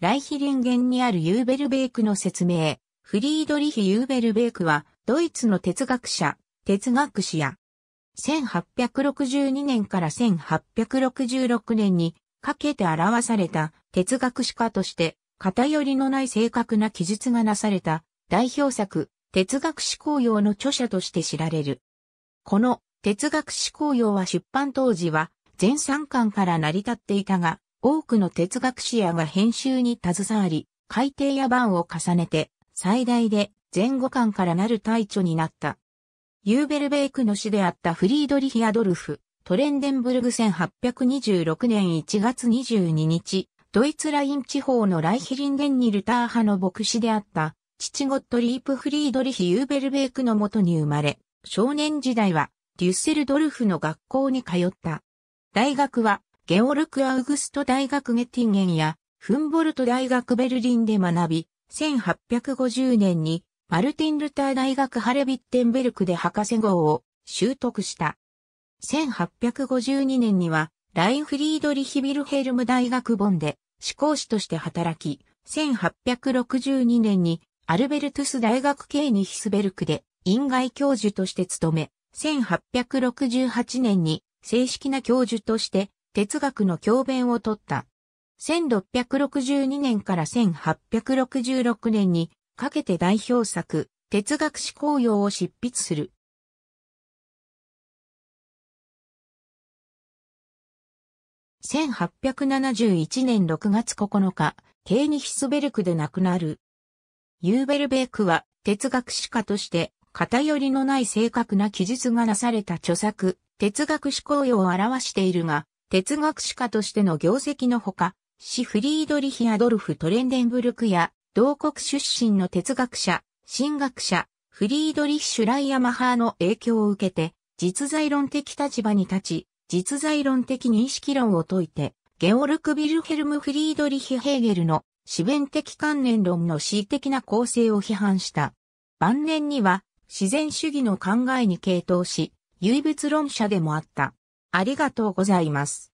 ライヒリンゲンにあるユーベルベークの説明。フリードリヒ・ユーベルベークは、ドイツの哲学者、哲学史や、1862年から1866年にかけて表された哲学史家として、偏りのない正確な記述がなされた代表作、哲学史公用の著者として知られる。この哲学史公用は出版当時は全3巻から成り立っていたが、多くの哲学史家が編集に携わり、改訂や版を重ねて最大で前後巻からなる大著になった。ユーベルベークの死であったフリードリヒ・アドルフ、トレンデンブルグ1826年1月22日、ドイツライン地方のライヒリンゲンにルター派の牧師であった父ゴットリープ・フリードリヒ・ユーベルベークのもとに生まれ、少年時代はデュッセルドルフの学校に通った。大学はゲオルク・アウグスト大学ゲティンゲンやフンボルト大学ベルリンで学び、1850年にマルティン・ルター大学ハレビッテンベルクで博士号を習得した。1852年にはラインフリードリヒビルヘルム大学ボンで思考士として働き、1862年にアルベルトゥス大学系にヒスベルクで院外教授として勤め、1868年に正式な教授として哲学の教鞭を取った。1662年から1866年にかけて代表作、哲学史公用を執筆する。1871年6月9日、ケーニヒスベルクで亡くなる。ユーベルベークは哲学史家として偏りのない正確な記述がなされた著作、哲学史公用を表しているが、哲学史家としての業績のほか、シフリードリヒ・アドルフ・トレンデンブルクや、同国出身の哲学者、神学者、フリードリヒ・シュライヤマハーの影響を受けて、実在論的立場に立ち、実在論的認識論を説いて、ゲオルク・ビルヘルム・フリードリヒ・ヘーゲルの自弁的観念論の恣意的な構成を批判した。晩年には自然主義の考えに傾倒し、唯物論者でもあった。ありがとうございます。